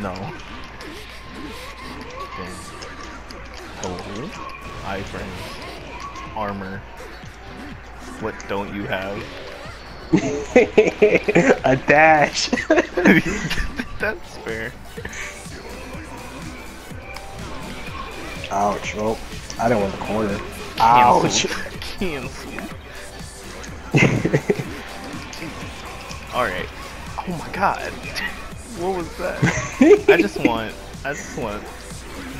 No. Damn. Oh, Hello? Iframes. Armor. What don't you have? a dash. That's fair. Ouch. Oh, I don't want the corner. Ouch. Cancel. Alright. Oh my god. What was that? I just want I just want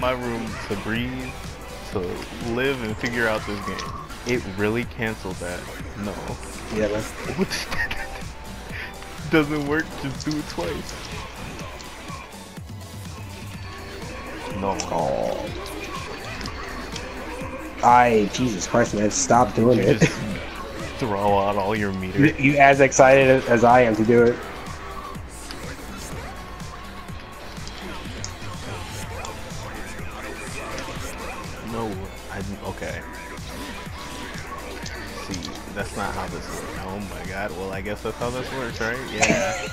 my room to breathe, to live and figure out this game. It really canceled that. No. yeah, man. What Doesn't work, just do it twice. No. Oh. I Jesus Christ, man! Stop doing You it. just throw out all your You, meters. you as excited as I am to do it. That's not how this works. Oh my god. Well, I guess that's how this works, right? Yeah.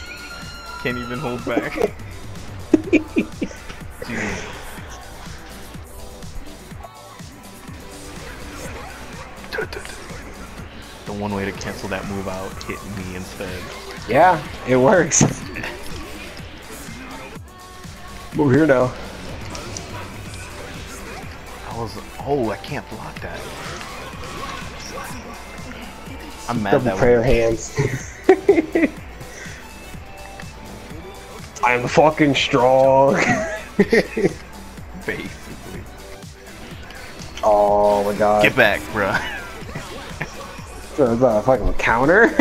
Can't even hold back. Jeez. The one way to cancel that move out hit me instead. Yeah, it works. Move here now. I was oh I can't block that. I'm mad Double prayer hands. I'm fucking strong. basically. oh my god. Get back, bruh. So is that a fucking counter?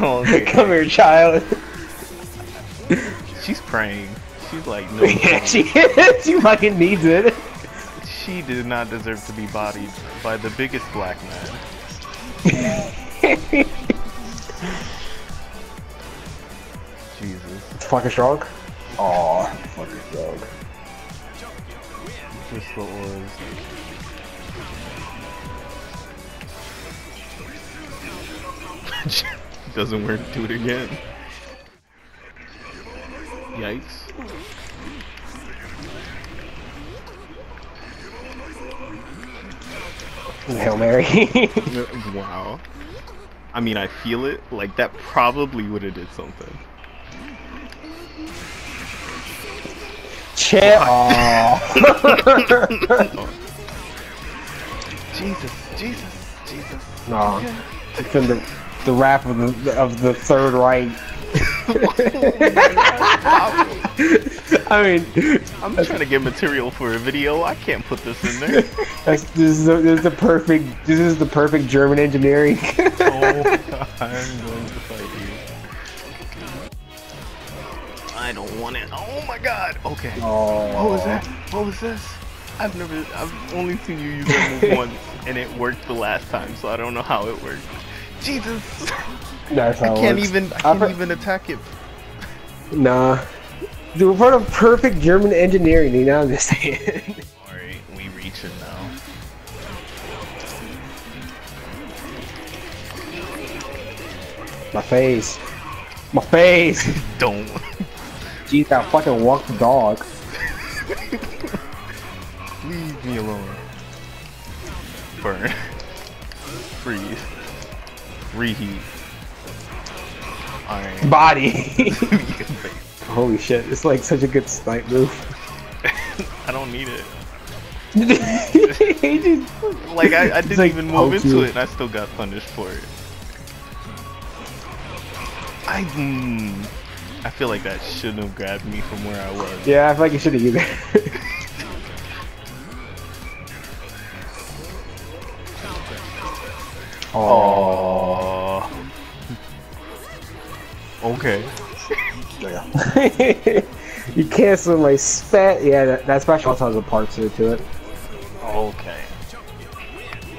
okay. Come here, child. She's praying. She's like, no. yeah, she she fucking needs it. She did not deserve to be bodied by the biggest black man. Jesus. fucking strong. Oh, fucking strong. Just what was. Doesn't work. Do it again. Yikes. Hail Mary. wow. I mean, I feel it. Like that probably would have did something. Chip. Oh. Jesus, Jesus, Jesus. no. It's been the the rap of the of the third right. I mean, I'm trying to get material for a video. I can't put this in there. that's, this is the, this is the perfect this is the perfect German engineering. oh, I'm going to fight you. I don't want it. Oh my god. Okay. oh. What was that? What was this? I've never, I've only seen you use that move once, and it worked the last time, so I don't know how it worked. Jesus! That's I how it can't even, I can't heard- even attack it. Nah. Dude, we're part of perfect German engineering, you know what I'm just saying. Alright, we reach it now. My face. My face. Don't. Jeez, I fucking walked the dog. Leave me alone. Burn. Freeze. Reheat. Alright. Body. Holy shit, it's like such a good snipe move. I don't need it. Just- Like, I, I didn't like, even move into you. it, and I still got punished for it. I, mm, I feel like that shouldn't have grabbed me from where I was. yeah, I feel like you should have either. Oh. Okay. you cancel my spat. Yeah, that, that special also has a part to to it. Okay.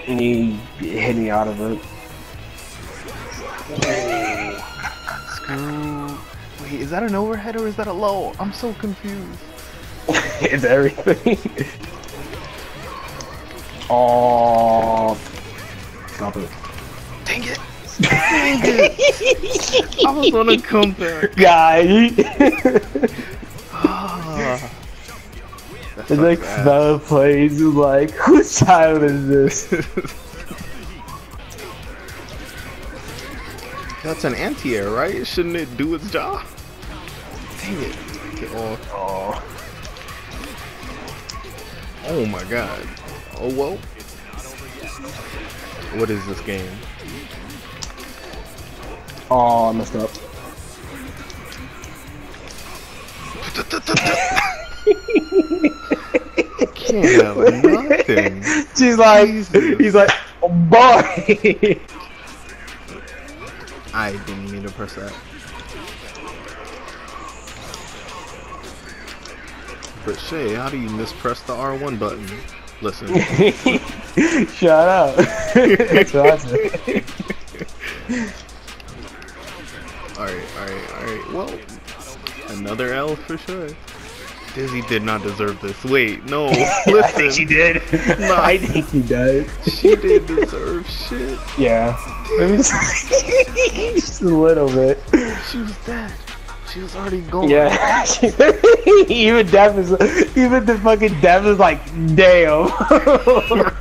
And you hit me out of it. Screw. Wait, is that an overhead or is that a low? I'm so confused. it's everything. oh. Stop it. Dang it. Dang it! I was on a comeback. Guy. That the next sucks plays is like, whose child is this? That's an anti-air, right? Shouldn't it do its job? Dang it. Get off. Oh. Oh my god. Oh well. What is this game? Oh, I messed up. Can't have nothing. She's like, Jesus. he's like, oh, boy. I didn't mean to press that. But Shay, how do you mispress the R1 button? Listen. Shut up. Alright, alright, alright. Well, another L for sure. Dizzy did not deserve this. Wait, no. I think Listen. she did. Nah. I think he does. She did deserve shit. Yeah. Just, a little bit. She was dead. She was already gone. Yeah. even Dev is, even the fucking Dev is like, damn. No.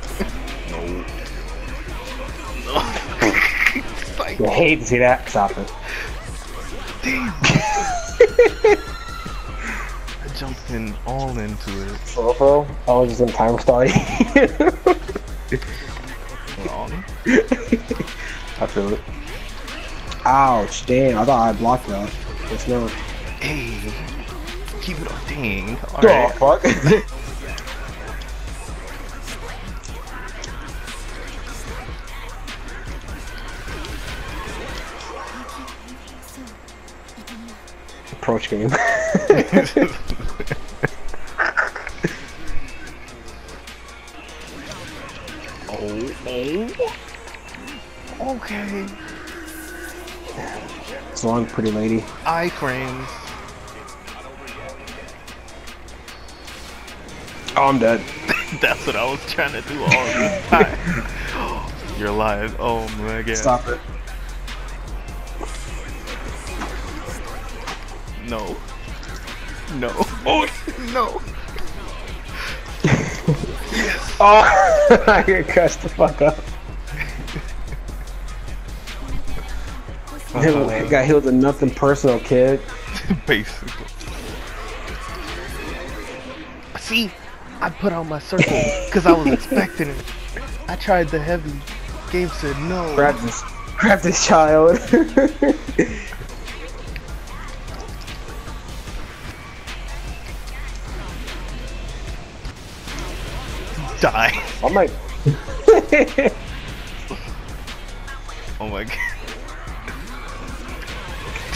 No. I hate to see that. Stop it. I jumped in all into it. For real? I was just in time study. Wrong. I feel it. Ouch, damn, I thought I blocked that. It's not. Hey. Keep it up. Dang. Oh, Alright. fuck. Approach game. oh. Oh. Okay. so long, pretty lady. Iframes. Oh, I'm dead. That's what I was trying to do all this time. You're live. Oh my god. Stop it. No. No. Oh no. Oh, I get cussed the fuck up. Uh, Got healed to nothing personal, kid. Basically. See, I put out my circle because I was expecting it. I tried the heavy. Game said no. Grab this. Grab this child. I might. Oh my god.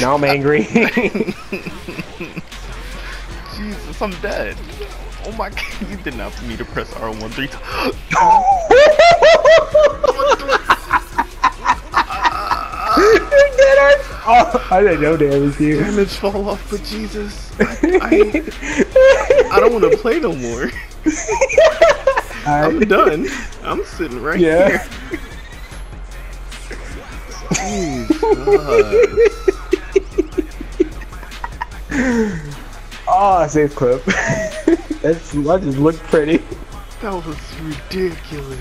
now I'm angry. Jesus, I'm dead. Oh my god. You did not for me to press R1 three times. oh, I didn't know was you. Damage fall off, but Jesus. I, I, I don't want to play no more. I'm done. I'm sitting right Yeah. here. Oh, safe clip. That's that just looked pretty. That was ridiculous.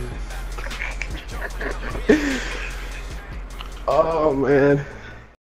Oh man.